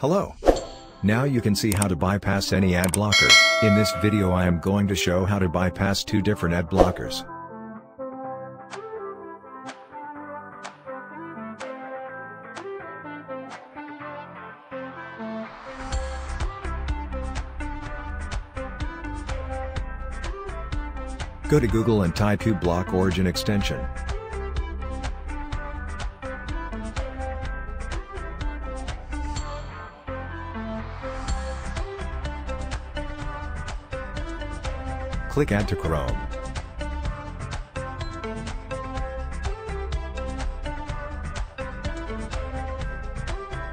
Hello. Now you can see how to bypass any ad blocker. In this video I am going to show how to bypass two different ad blockers. Go to Google and type uBlock Origin extension. Click Add to Chrome.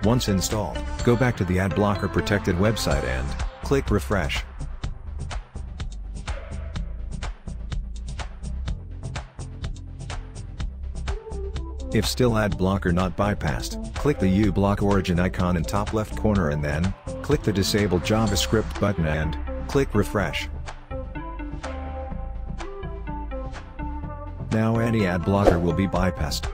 Once installed, go back to the ad blocker protected website and click Refresh. If still ad blocker not bypassed, click the uBlock origin icon in top left corner and then, click the disable JavaScript button and, click refresh. Now any ad blocker will be bypassed.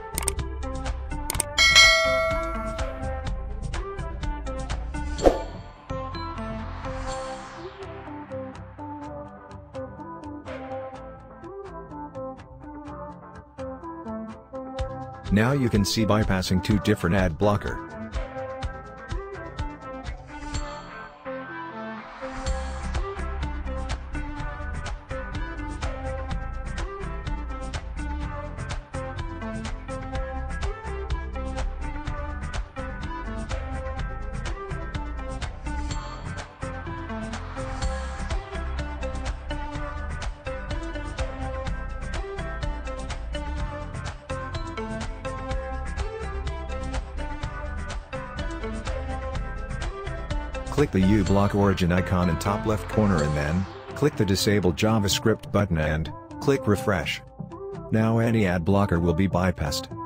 Now you can see bypassing two different ad blocker. Click the uBlock origin icon in top left corner and then, click the disable JavaScript button and, click refresh. Now any ad blocker will be bypassed.